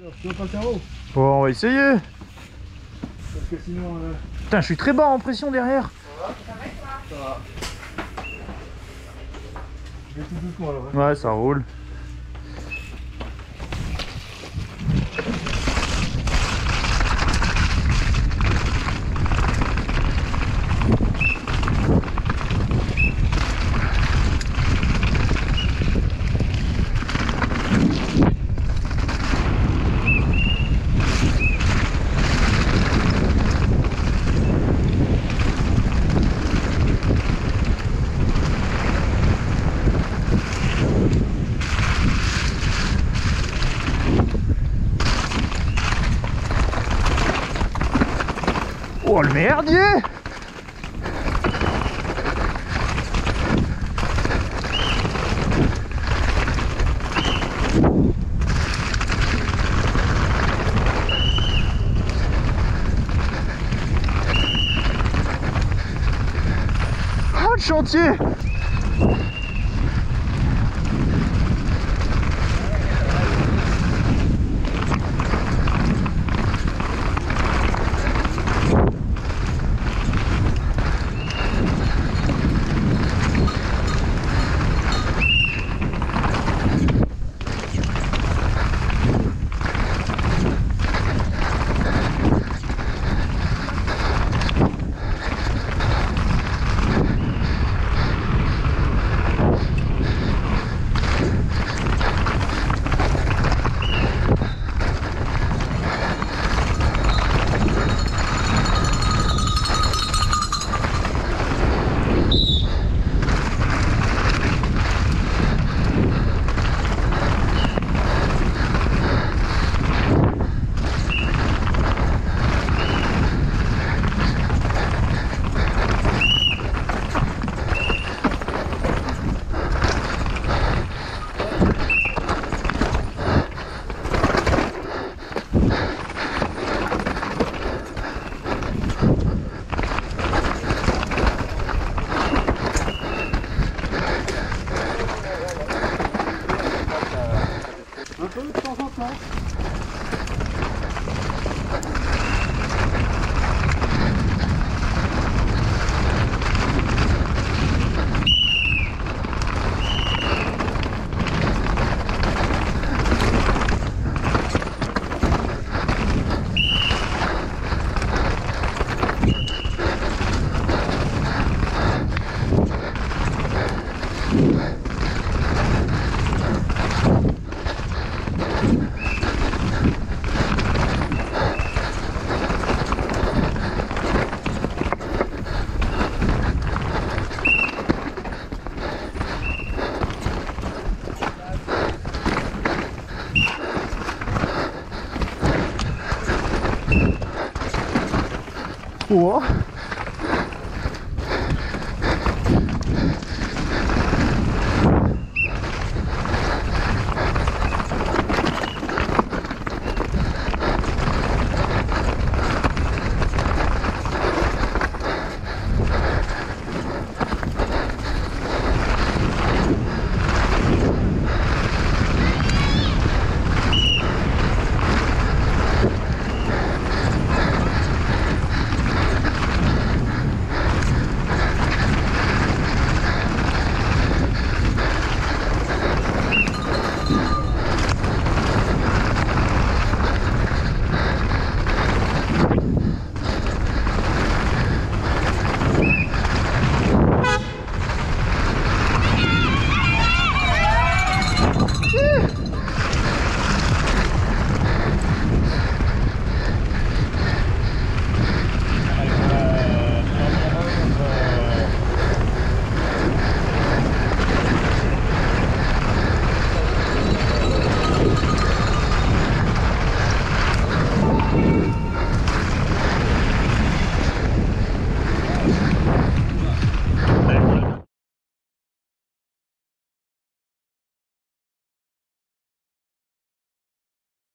Alors, tu veux pas le faire haut Bon, on va essayer. Parce que sinon. Euh... Putain, je suis très bas en pression derrière. Ça va. Je vais tout doucement alors. hein. Ouais, ça roule. Oh le merdier. Oh le chantier Hello. 我